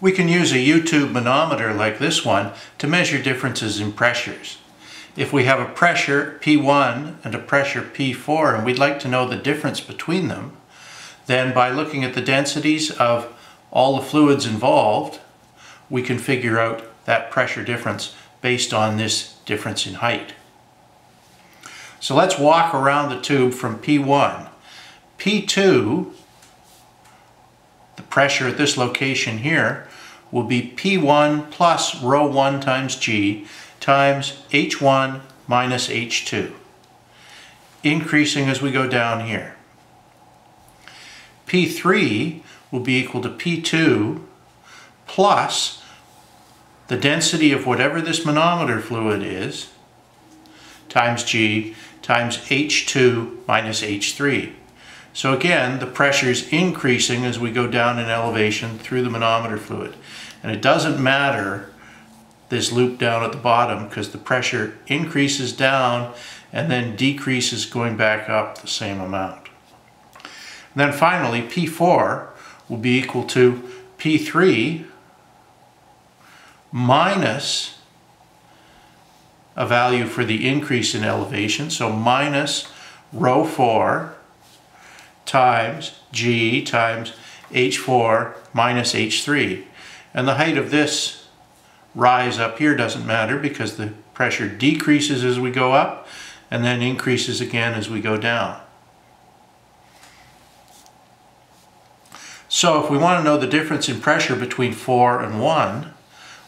We can use a U-tube manometer like this one to measure differences in pressures. If we have a pressure P1 and a pressure P4 and we'd like to know the difference between them, then by looking at the densities of all the fluids involved, we can figure out that pressure difference based on this difference in height. So let's walk around the tube from P1. P2, the pressure at this location here, will be P1 plus rho 1 times G times H1 minus H2, increasing as we go down here. P3 will be equal to P2 plus the density of whatever this manometer fluid is times G times H2 minus H3. So again, the pressure is increasing as we go down in elevation through the manometer fluid. And it doesn't matter this loop down at the bottom because the pressure increases down and then decreases going back up the same amount. And then finally, P4 will be equal to P3 minus a value for the increase in elevation, so minus rho 4 times G times H4 minus H3. And the height of this rise up here doesn't matter because the pressure decreases as we go up and then increases again as we go down. So if we want to know the difference in pressure between 4 and 1,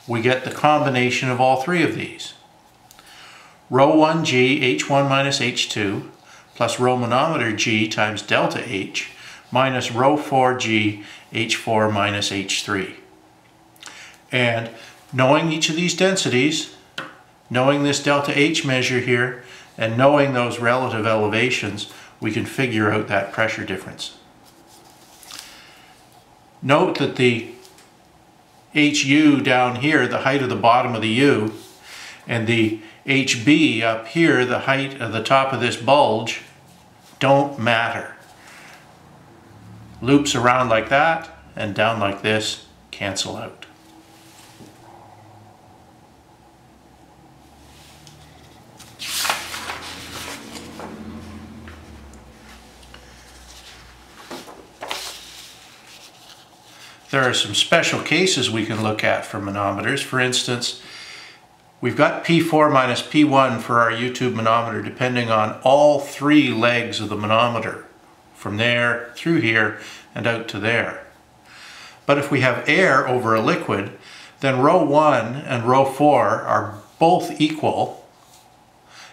we get the combination of all three of these. Rho 1g h1 minus h2 plus rho manometer g times delta h minus rho 4g h4 minus h3. And knowing each of these densities, knowing this delta H measure here, and knowing those relative elevations, we can figure out that pressure difference. Note that the HU down here, the height of the bottom of the U, and the HB up here, the height of the top of this bulge, don't matter. Loops around like that and down like this cancel out. There are some special cases we can look at for manometers. For instance, we've got P4 minus P1 for our U-tube manometer depending on all three legs of the manometer, from there through here and out to there. But if we have air over a liquid, then rho 1 and rho 4 are both equal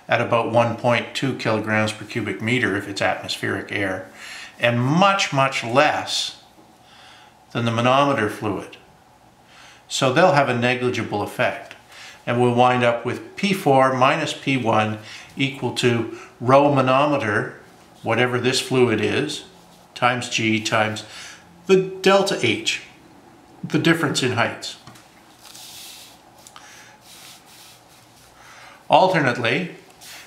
at about 1.2 kilograms per cubic meter if it's atmospheric air, and much, much less than the manometer fluid. So they'll have a negligible effect. And we'll wind up with P4 minus P1 equal to rho manometer, whatever this fluid is, times G times the delta H, the difference in heights. Alternately,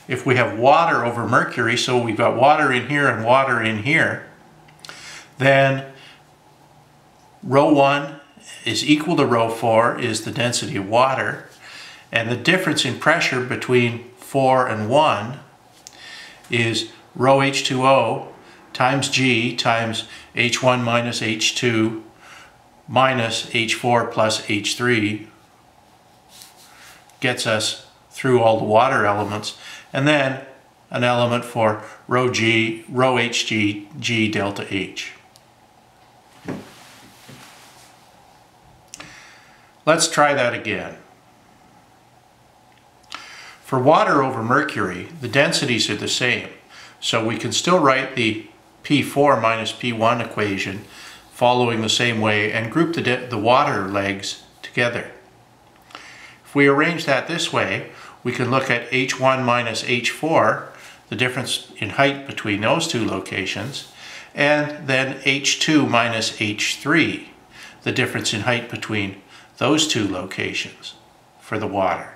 if we have water over mercury, so we've got water in here and water in here, then Rho 1 is equal to rho 4 is the density of water. And the difference in pressure between 4 and 1 is rho H2O times G times H1 minus H2 minus H4 plus H3 gets us through all the water elements. And then an element for rho G, rho Hg, G delta H. Let's try that again. For water over mercury, the densities are the same, so we can still write the P4 minus P1 equation following the same way and group the, the water legs together. If we arrange that this way, we can look at H1 minus H4, the difference in height between those two locations, and then H2 minus H3, the difference in height between those two locations for the water.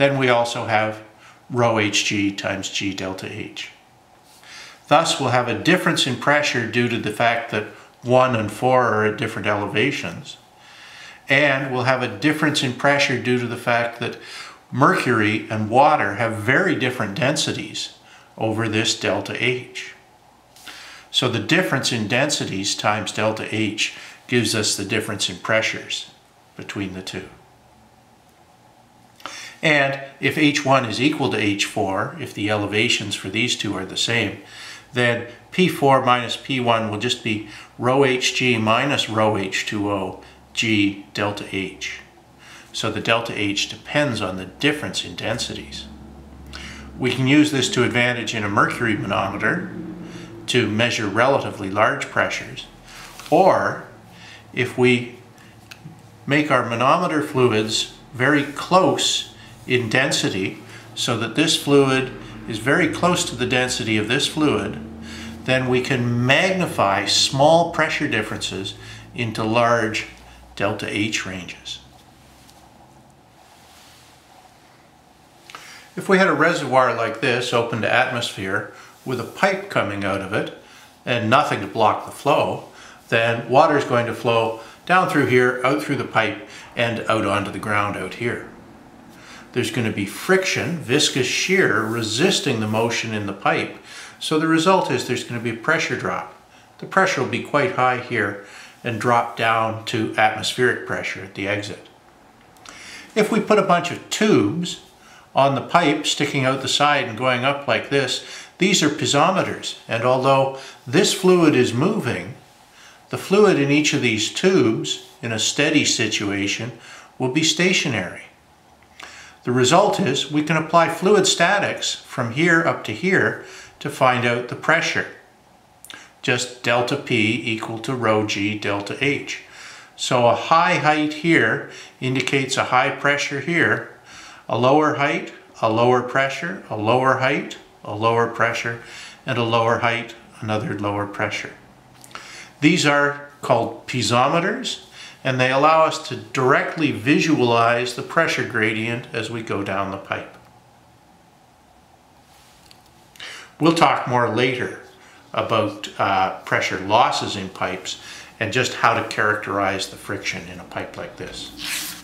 Then we also have rho Hg times G delta H. Thus we'll have a difference in pressure due to the fact that 1 and 4 are at different elevations. And we'll have a difference in pressure due to the fact that mercury and water have very different densities over this delta H. So the difference in densities times delta H gives us the difference in pressures between the two. And if H1 is equal to H4, if the elevations for these two are the same, then P4 minus P1 will just be rho Hg minus rho H2O G delta H. So the delta H depends on the difference in densities. We can use this to advantage in a mercury manometer to measure relatively large pressures. Or if we make our manometer fluids very close in density so that this fluid is very close to the density of this fluid, then we can magnify small pressure differences into large delta H ranges. If we had a reservoir like this open to atmosphere with a pipe coming out of it and nothing to block the flow, then water is going to flow down through here, out through the pipe, and out onto the ground out here. There's going to be friction, viscous shear, resisting the motion in the pipe. So the result is there's going to be a pressure drop. The pressure will be quite high here and drop down to atmospheric pressure at the exit. If we put a bunch of tubes on the pipe sticking out the side and going up like this, these are piezometers. And although this fluid is moving, the fluid in each of these tubes in a steady situation will be stationary. The result is we can apply fluid statics from here up to here to find out the pressure. Just delta P equal to rho G delta H. So a high height here indicates a high pressure here, a lower height, a lower pressure, a lower height, a lower pressure, and a lower height, another lower pressure. These are called piezometers and they allow us to directly visualize the pressure gradient as we go down the pipe. We'll talk more later about uh, pressure losses in pipes and just how to characterize the friction in a pipe like this.